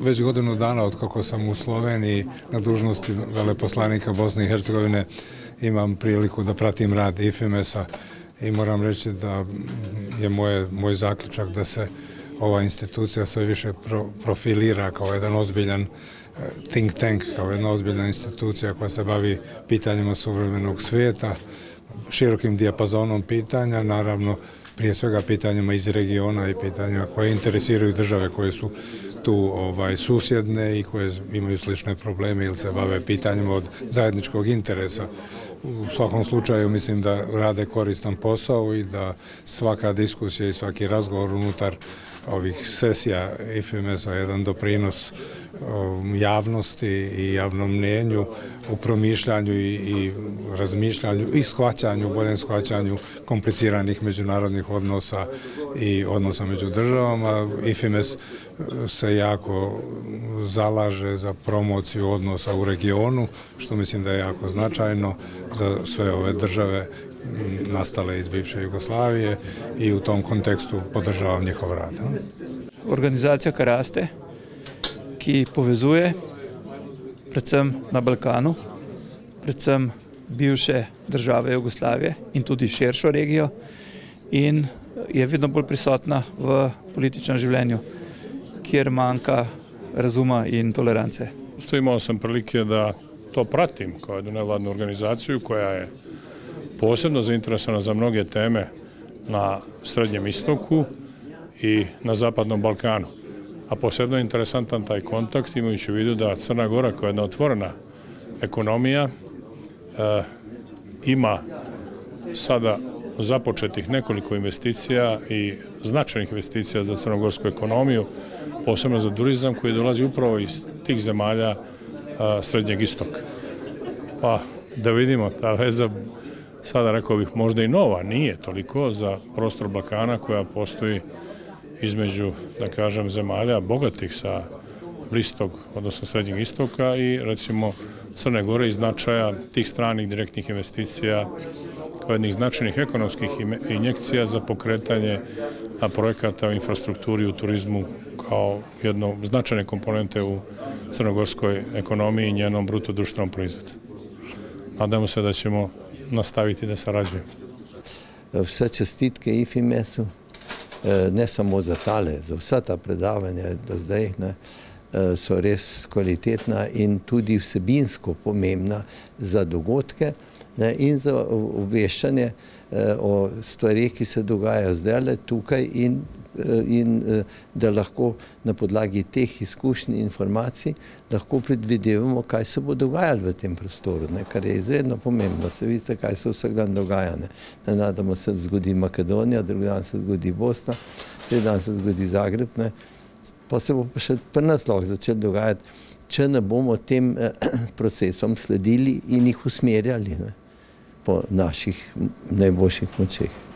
Već godinu dana od kako sam u Sloveniji na dužnosti veleposlanika Bosne i Hercegovine imam priliku da pratim rad IFMS-a i moram reći da je moje, moj zaključak da se ova institucija sve više profilira kao jedan ozbiljan eh, think tank, kao jedna ozbiljna institucija koja se bavi pitanjima suvremenog svijeta, širokim dijapazonom pitanja, naravno prije svega pitanjima iz regiona i pitanjima koje interesiraju države koje su tu ovaj susjedne i koje imaju slične probleme ili se bave pitanjima od zajedničkog interesa. U svakom slučaju mislim da rade koristan posao i da svaka diskusija i svaki razgovor unutar ovih sesija IFMS-a jedan doprinos um, javnosti i javnom mnjenju u promišljanju i, razmišljanju i shvaćanju, boljem shvaćanju kompliciranih međunarodnih odnosa i odnosa među državama. IFMS se jako zalaže za promociju odnosa u regionu, što mislim da je jako značajno za sve ove države nastale iz bivše Jugoslavije i u tom kontekstu podržavam njihov rad. Organizacija Karaste, ki povezuje predvsem na Balkanu, predvsem bivše države Jugoslavije in tudi širšo regijo in je vedno bolj prisotna v političnem življenju, kjer manjka razuma in tolerance. Što imao sam prilike da to pratim kao jednu nevladnu organizaciju koja je posebno zainteresovana za mnoge teme na Srednjem istoku i na Zapadnom Balkanu. A posebno je interesantan taj kontakt imajući u vidu da Crna Gora koja je jedna otvorena ekonomija e, ima sada započetih nekoliko investicija i značajnih investicija za crnogorsku ekonomiju, posebno za turizam koji dolazi upravo iz tih zemalja Srednjeg istoka. Pa da vidimo, ta veza sada rekao bih možda i nova, nije toliko za prostor Balkana koja postoji između, da kažem, zemalja bogatih sa blistog, odnosno srednjeg istoka i recimo Crne Gore i značaja tih stranih direktnih investicija kao jednih značajnih ekonomskih injekcija za pokretanje projekata u infrastrukturi u turizmu kao jedno značajne komponente u crnogorskoj ekonomiji i njenom bruto društvenom proizvodu. Nadamo se da ćemo nastaviti da sarađujemo. Vse čestitke IFIMES-u, e, ne samo za tale, za vsa ta predavanja do zdaj, ne, e, so res kvalitetna in tudi vsebinsko pomembna za dogodke ne, in za obveščanje e, o stvarih, ki se dogajajo zdaj tukaj in in eh, da lahko na podlagi teh izkušnj in informacij lahko predvidevamo, kaj se bo dogajalo v tem prostoru, ne, kar je izredno pomembno. Se vidite, kaj se vsak dan dogaja. Ne. Nadamo se, zgodi Makedonija, drugi dan se zgodi Bosna, tretji dan se zgodi Zagreb, ne. pa se bo pa še pri nas lahko začel dogajati, če ne bomo tem eh, procesom sledili in jih usmerjali ne, po naših najboljših močeh.